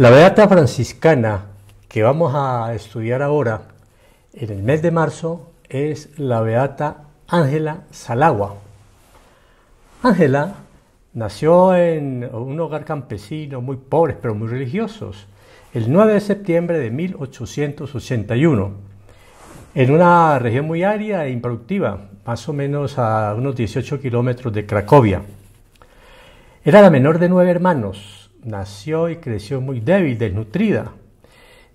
La beata franciscana que vamos a estudiar ahora en el mes de marzo es la beata Ángela Salagua. Ángela nació en un hogar campesino muy pobre pero muy religiosos el 9 de septiembre de 1881 en una región muy árida e improductiva, más o menos a unos 18 kilómetros de Cracovia. Era la menor de nueve hermanos, nació y creció muy débil, desnutrida.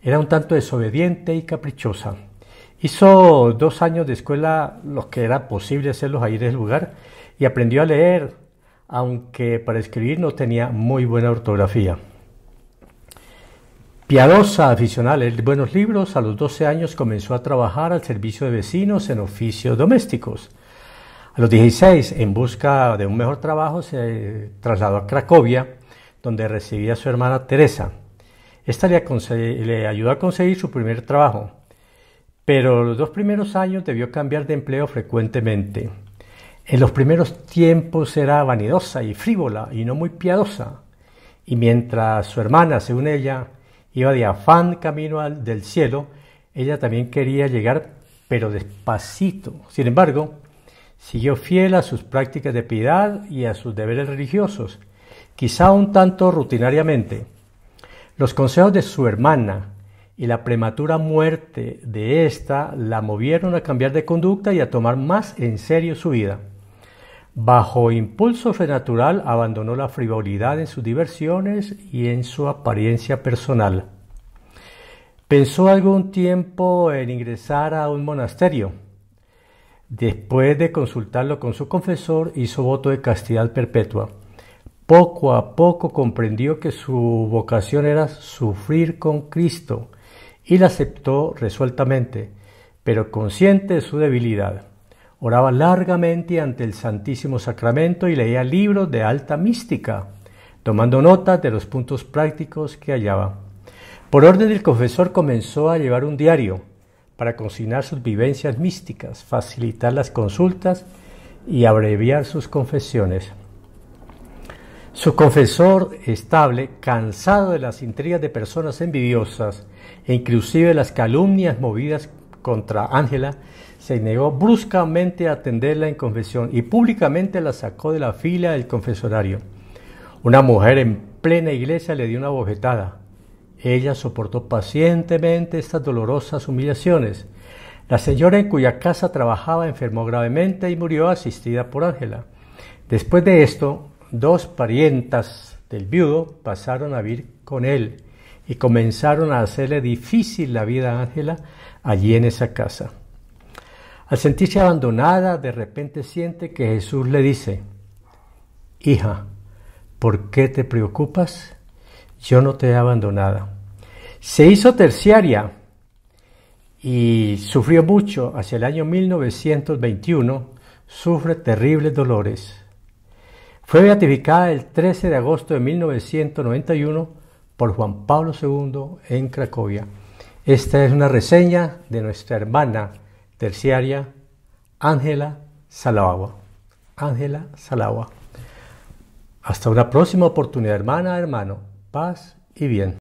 Era un tanto desobediente y caprichosa. Hizo dos años de escuela, los que era posible hacerlos ahí en el lugar, y aprendió a leer, aunque para escribir no tenía muy buena ortografía. Piadosa, aficionada a leer buenos libros, a los 12 años comenzó a trabajar al servicio de vecinos en oficios domésticos. A los 16, en busca de un mejor trabajo, se trasladó a Cracovia, donde recibía a su hermana Teresa. Esta le, le ayudó a conseguir su primer trabajo, pero los dos primeros años debió cambiar de empleo frecuentemente. En los primeros tiempos era vanidosa y frívola y no muy piadosa, y mientras su hermana, según ella, iba de afán camino al, del cielo, ella también quería llegar, pero despacito. Sin embargo, siguió fiel a sus prácticas de piedad y a sus deberes religiosos, quizá un tanto rutinariamente. Los consejos de su hermana y la prematura muerte de ésta la movieron a cambiar de conducta y a tomar más en serio su vida. Bajo impulso natural abandonó la frivolidad en sus diversiones y en su apariencia personal. Pensó algún tiempo en ingresar a un monasterio. Después de consultarlo con su confesor, hizo voto de castidad perpetua. Poco a poco comprendió que su vocación era sufrir con Cristo y la aceptó resueltamente, pero consciente de su debilidad. Oraba largamente ante el Santísimo Sacramento y leía libros de alta mística, tomando notas de los puntos prácticos que hallaba. Por orden del confesor comenzó a llevar un diario para consignar sus vivencias místicas, facilitar las consultas y abreviar sus confesiones. Su confesor estable, cansado de las intrigas de personas envidiosas e inclusive las calumnias movidas contra Ángela, se negó bruscamente a atenderla en confesión y públicamente la sacó de la fila del confesorario. Una mujer en plena iglesia le dio una bofetada. Ella soportó pacientemente estas dolorosas humillaciones. La señora en cuya casa trabajaba enfermó gravemente y murió asistida por Ángela. Después de esto, dos parientas del viudo pasaron a vivir con él y comenzaron a hacerle difícil la vida a Ángela allí en esa casa. Al sentirse abandonada, de repente siente que Jesús le dice, Hija, ¿por qué te preocupas? Yo no te he abandonado. Se hizo terciaria y sufrió mucho. Hacia el año 1921 sufre terribles dolores. Fue beatificada el 13 de agosto de 1991 por Juan Pablo II en Cracovia. Esta es una reseña de nuestra hermana terciaria Ángela Salagua. Ángela Salagua. Hasta una próxima oportunidad, hermana, hermano. Paz y bien.